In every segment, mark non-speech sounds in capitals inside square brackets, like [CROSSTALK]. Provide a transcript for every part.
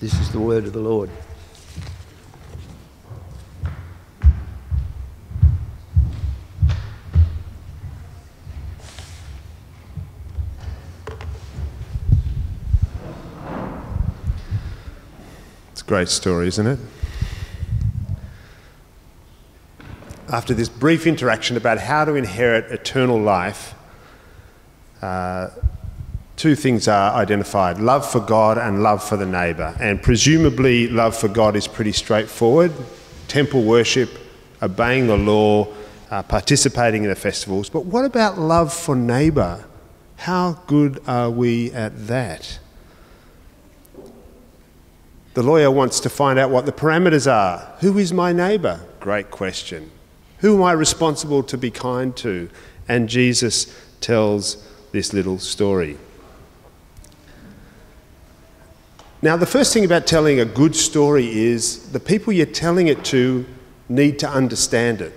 This is the word of the Lord. It's a great story, isn't it? After this brief interaction about how to inherit eternal life, uh, two things are identified love for God and love for the neighbour. And presumably, love for God is pretty straightforward temple worship, obeying the law, uh, participating in the festivals. But what about love for neighbour? How good are we at that? The lawyer wants to find out what the parameters are. Who is my neighbour? Great question. Who am I responsible to be kind to? And Jesus tells this little story. Now, the first thing about telling a good story is the people you're telling it to need to understand it.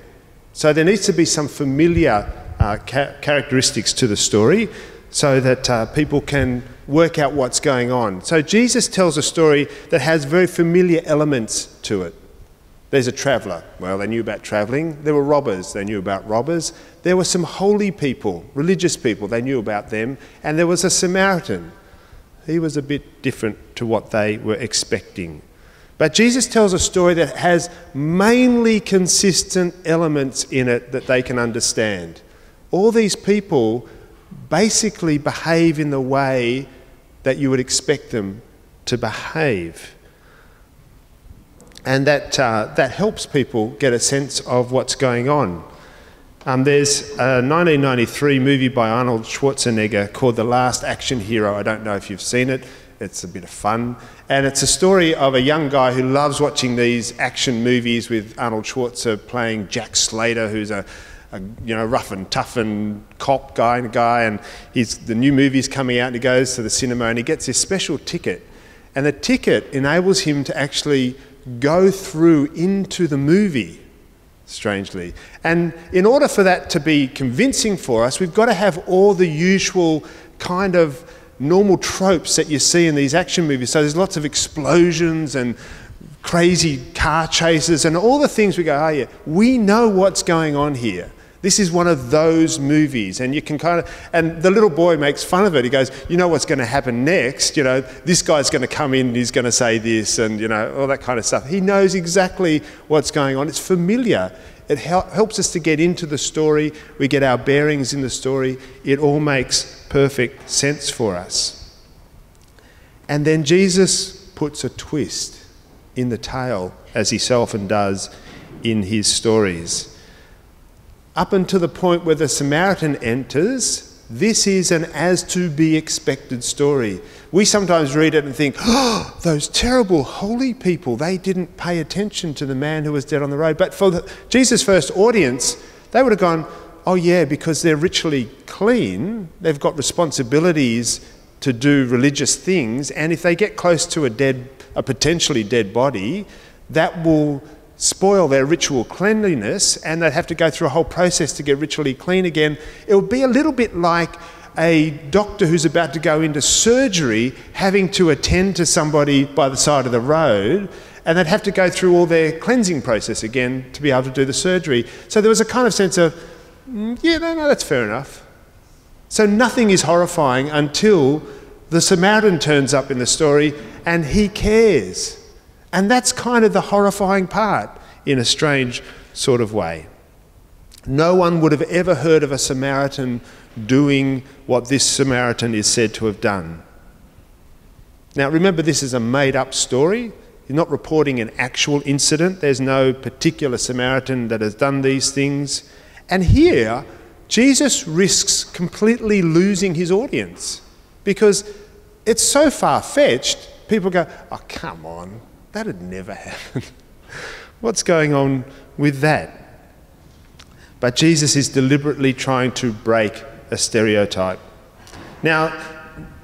So there needs to be some familiar uh, ca- characteristics to the story so that uh, people can work out what's going on. So Jesus tells a story that has very familiar elements to it. There's a traveller. Well, they knew about travelling. There were robbers. They knew about robbers. There were some holy people, religious people. They knew about them. And there was a Samaritan. He was a bit different to what they were expecting. But Jesus tells a story that has mainly consistent elements in it that they can understand. All these people basically behave in the way that you would expect them to behave. And that, uh, that helps people get a sense of what's going on. Um, there's a 1993 movie by Arnold Schwarzenegger called The Last Action Hero. I don't know if you've seen it. It's a bit of fun. And it's a story of a young guy who loves watching these action movies with Arnold Schwarzenegger playing Jack Slater, who's a, a you know, rough and tough and cop guy and guy. And he's, the new movie's coming out and he goes to the cinema and he gets this special ticket. And the ticket enables him to actually go through into the movie strangely. And in order for that to be convincing for us, we've got to have all the usual kind of normal tropes that you see in these action movies. So there's lots of explosions and crazy car chases and all the things we go, oh yeah, we know what's going on here. This is one of those movies, and you can kind of, and the little boy makes fun of it. He goes, You know what's going to happen next? You know, this guy's going to come in and he's going to say this, and, you know, all that kind of stuff. He knows exactly what's going on. It's familiar. It hel- helps us to get into the story. We get our bearings in the story. It all makes perfect sense for us. And then Jesus puts a twist in the tale, as he so often does in his stories up until the point where the Samaritan enters, this is an as to be expected story. We sometimes read it and think, oh, those terrible holy people, they didn't pay attention to the man who was dead on the road. But for the, Jesus' first audience, they would have gone, oh, yeah, because they're ritually clean, they've got responsibilities to do religious things, and if they get close to a dead, a potentially dead body, that will spoil their ritual cleanliness and they'd have to go through a whole process to get ritually clean again. It would be a little bit like a doctor who's about to go into surgery having to attend to somebody by the side of the road and they'd have to go through all their cleansing process again to be able to do the surgery. So there was a kind of sense of, mm, yeah, no, no, that's fair enough. So nothing is horrifying until the Samaritan turns up in the story and he cares. And that's kind of the horrifying part in a strange sort of way. No one would have ever heard of a Samaritan doing what this Samaritan is said to have done. Now, remember, this is a made up story. You're not reporting an actual incident. There's no particular Samaritan that has done these things. And here, Jesus risks completely losing his audience because it's so far fetched, people go, oh, come on, that had never [LAUGHS] happened. What's going on with that? But Jesus is deliberately trying to break a stereotype. Now,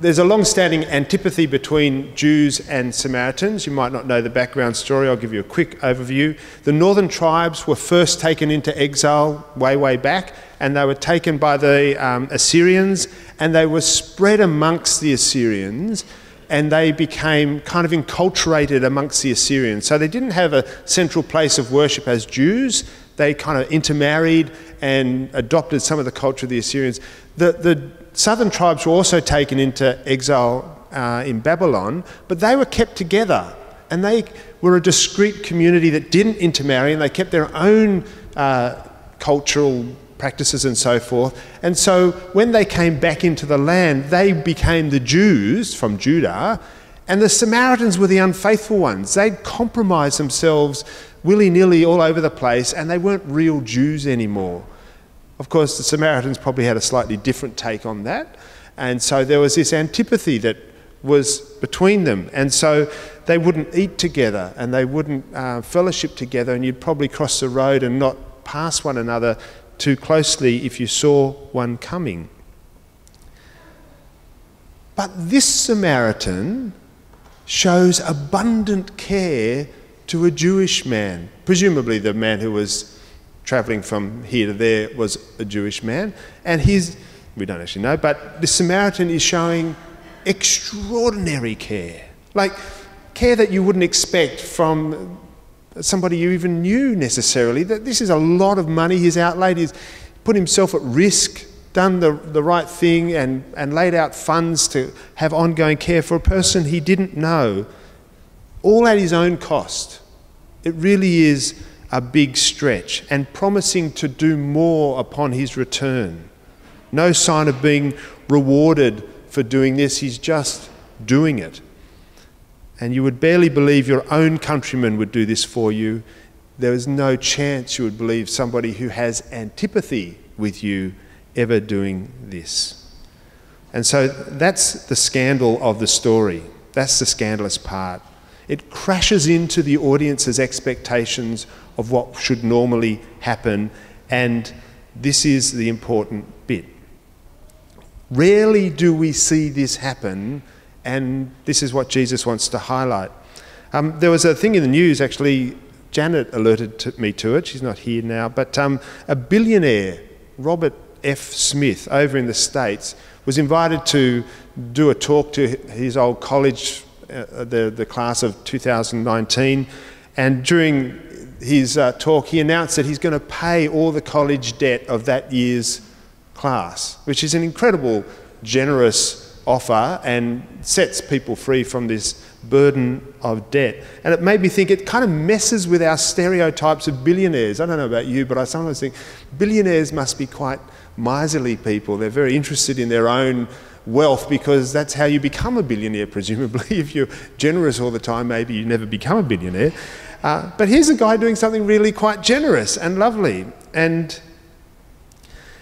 there's a long standing antipathy between Jews and Samaritans. You might not know the background story, I'll give you a quick overview. The northern tribes were first taken into exile way, way back, and they were taken by the um, Assyrians, and they were spread amongst the Assyrians and they became kind of enculturated amongst the Assyrians. So they didn't have a central place of worship as Jews. They kind of intermarried and adopted some of the culture of the Assyrians. The, the southern tribes were also taken into exile uh, in Babylon, but they were kept together and they were a discrete community that didn't intermarry and they kept their own uh, cultural practices and so forth. And so when they came back into the land, they became the Jews from Judah, and the Samaritans were the unfaithful ones. They'd compromised themselves willy nilly all over the place, and they weren't real Jews anymore. Of course, the Samaritans probably had a slightly different take on that, and so there was this antipathy that was between them. And so they wouldn't eat together and they wouldn't uh, fellowship together, and you'd probably cross the road and not pass one another too closely if you saw one coming. But this Samaritan shows abundant care to a Jewish man. Presumably, the man who was traveling from here to there was a Jewish man, and he's, we don't actually know, but the Samaritan is showing extraordinary care. Like care that you wouldn't expect from somebody you even knew necessarily. That this is a lot of money he's outlaid. He's put himself at risk, done the, the right thing, and, and laid out funds to have ongoing care for a person he didn't know, all at his own cost. It really is a big stretch and promising to do more upon his return. No sign of being rewarded for doing this, he's just doing it. And you would barely believe your own countrymen would do this for you. There is no chance you would believe somebody who has antipathy with you ever doing this. And so that's the scandal of the story. That's the scandalous part. It crashes into the audience's expectations of what should normally happen, and this is the important bit. Rarely do we see this happen, and this is what Jesus wants to highlight. Um, there was a thing in the news, actually, Janet alerted to me to it. She's not here now, but um, a billionaire, Robert F. Smith, over in the States, was invited to do a talk to his old college, uh, the, the class of 2019. And during his uh, talk, he announced that he's going to pay all the college debt of that year's class, which is an incredible, generous offer and sets people free from this burden of debt. And it made me think it kind of messes with our stereotypes of billionaires. I don't know about you, but I sometimes think billionaires must be quite miserly people. They're very interested in their own wealth because that's how you become a billionaire, [LAUGHS] presumably. if you're generous all the time, maybe you never become a billionaire. Uh, but here's a guy doing something really quite generous and lovely. And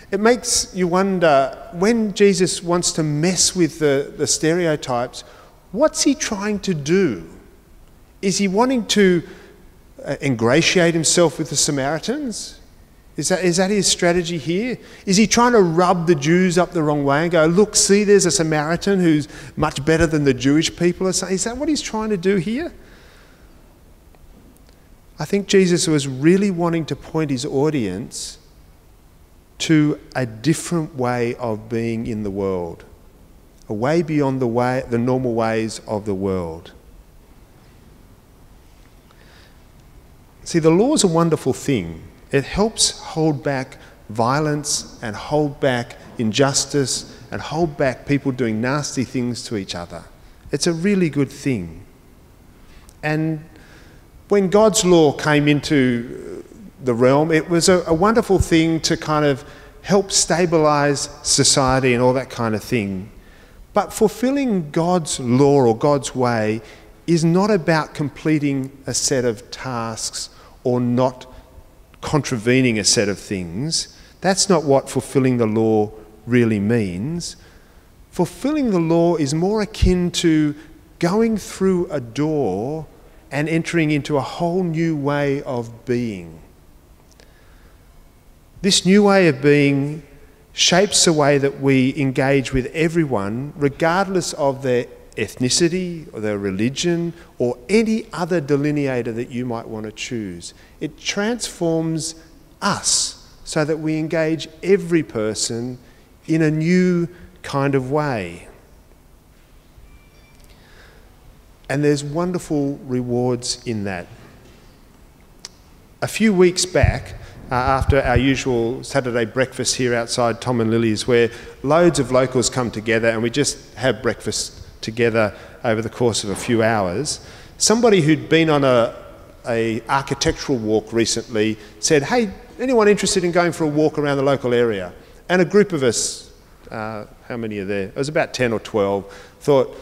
it makes you wonder when Jesus wants to mess with the, the stereotypes, what's he trying to do? Is he wanting to uh, ingratiate himself with the Samaritans? Is that, is that his strategy here? Is he trying to rub the Jews up the wrong way and go, look, see, there's a Samaritan who's much better than the Jewish people? Is that what he's trying to do here? I think Jesus was really wanting to point his audience to a different way of being in the world, a way beyond the, way, the normal ways of the world. See, the law is a wonderful thing. It helps hold back violence and hold back injustice and hold back people doing nasty things to each other. It's a really good thing. And when God's law came into the realm. It was a, a wonderful thing to kind of help stabilize society and all that kind of thing. But fulfilling God's law or God's way is not about completing a set of tasks or not contravening a set of things. That's not what fulfilling the law really means. Fulfilling the law is more akin to going through a door and entering into a whole new way of being. This new way of being shapes the way that we engage with everyone, regardless of their ethnicity or their religion or any other delineator that you might want to choose. It transforms us so that we engage every person in a new kind of way. And there's wonderful rewards in that. A few weeks back, uh, after our usual Saturday breakfast here outside Tom and Lily's, where loads of locals come together and we just have breakfast together over the course of a few hours, somebody who'd been on a, a architectural walk recently said, "Hey, anyone interested in going for a walk around the local area?" And a group of us, uh, how many are there? It was about ten or twelve. Thought,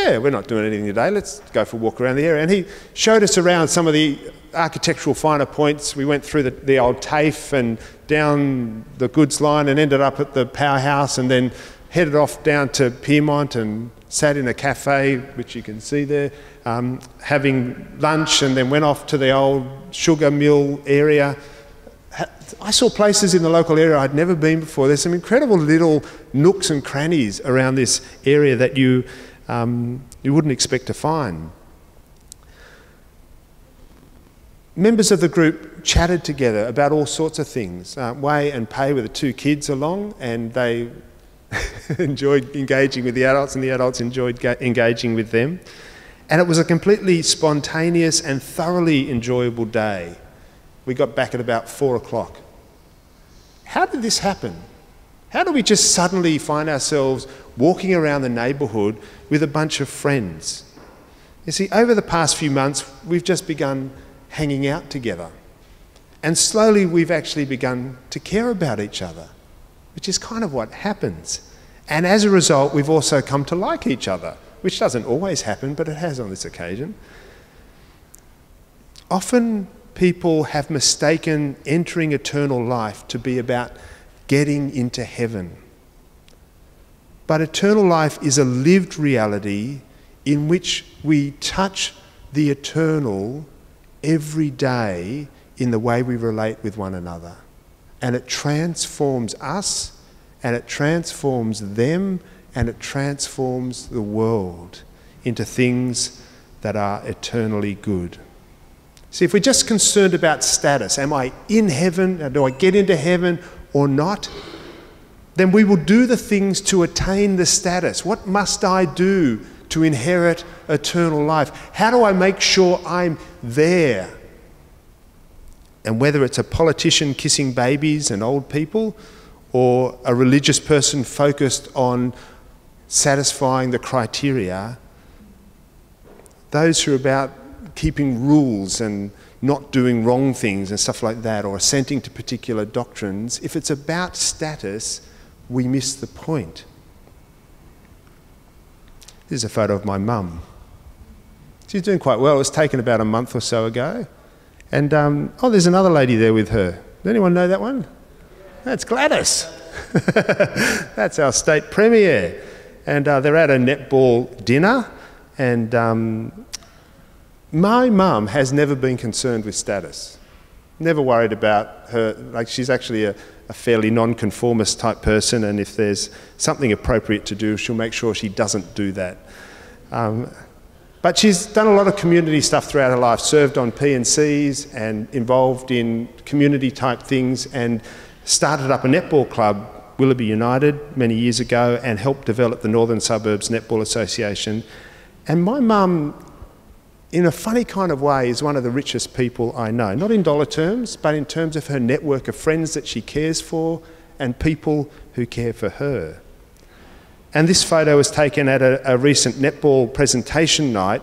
"Yeah, we're not doing anything today. Let's go for a walk around the area." And he showed us around some of the architectural finer points. We went through the, the old TAFE and down the goods line and ended up at the powerhouse and then headed off down to Pyrmont and sat in a cafe, which you can see there, um, having lunch and then went off to the old sugar mill area. I saw places in the local area I'd never been before. There's some incredible little nooks and crannies around this area that you, um, you wouldn't expect to find members of the group chatted together about all sorts of things. Uh, Way and Pay were the two kids along, and they [LAUGHS] enjoyed engaging with the adults, and the adults enjoyed engaging with them. And it was a completely spontaneous and thoroughly enjoyable day. We got back at about four o'clock. How did this happen? How do we just suddenly find ourselves walking around the neighbourhood with a bunch of friends? You see, over the past few months, we've just begun hanging out together. And slowly we've actually begun to care about each other, which is kind of what happens. And as a result, we've also come to like each other, which doesn't always happen, but it has on this occasion. Often people have mistaken entering eternal life to be about getting into heaven. But eternal life is a lived reality in which we touch the eternal every day in the way we relate with one another. And it transforms us, and it transforms them, and it transforms the world into things that are eternally good. See, if we're just concerned about status, am I in heaven? Do I get into heaven or not? Then we will do the things to attain the status. What must I do to inherit eternal life? How do I make sure I'm there? And whether it's a politician kissing babies and old people, or a religious person focused on satisfying the criteria, those who are about keeping rules and not doing wrong things and stuff like that, or assenting to particular doctrines, if it's about status, we miss the point. This is a photo of my mum. She's doing quite well. It was taken about a month or so ago. And, um, oh, there's another lady there with her. Does anyone know that one? That's Gladys. [LAUGHS] That's our state premier. And uh, they're at a netball dinner. And um, my mum has never been concerned with status. Never worried about her. Like, she's actually a, a fairly non-conformist type person, and if there's something appropriate to do, she'll make sure she doesn't do that. Um, but she's done a lot of community stuff throughout her life, served on P&Cs and involved in community type things and started up a netball club, Willoughby United, many years ago and helped develop the Northern Suburbs Netball Association. And my mum in a funny kind of way, is one of the richest people I know. Not in dollar terms, but in terms of her network of friends that she cares for and people who care for her. And this photo was taken at a, a recent netball presentation night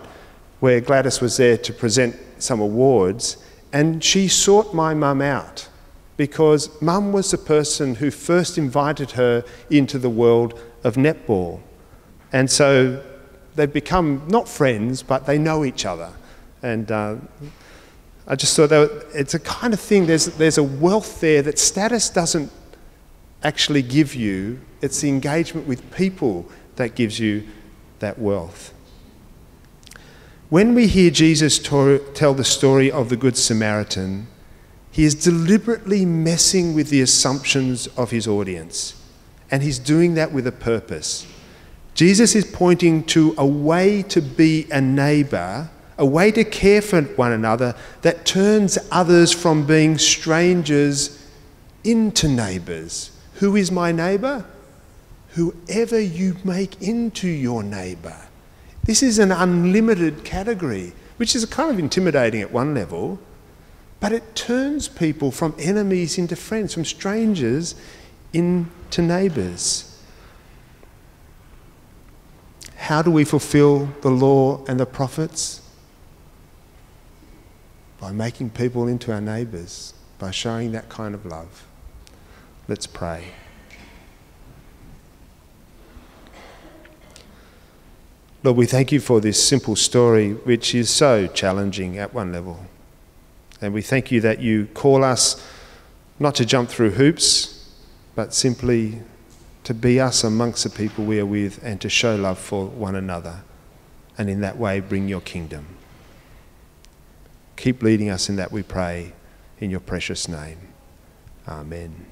where Gladys was there to present some awards. And she sought my mum out because mum was the person who first invited her into the world of netball. And so they've become not friends, but they know each other. And uh, I just thought that it's a kind of thing, there's, there's a wealth there that status doesn't actually give you, it's the engagement with people that gives you that wealth. When we hear Jesus tell the story of the Good Samaritan, he is deliberately messing with the assumptions of his audience. And he's doing that with a purpose. Jesus is pointing to a way to be a neighbour, a way to care for one another that turns others from being strangers into neighbours. Who is my neighbour? Whoever you make into your neighbour. This is an unlimited category, which is kind of intimidating at one level, but it turns people from enemies into friends, from strangers into neighbours. How do we fulfill the law and the prophets? By making people into our neighbours, by showing that kind of love. Let's pray. Lord, we thank you for this simple story, which is so challenging at one level. And we thank you that you call us not to jump through hoops, but simply to be us amongst the people we are with and to show love for one another. And in that way, bring your kingdom. Keep leading us in that, we pray, in your precious name. Amen.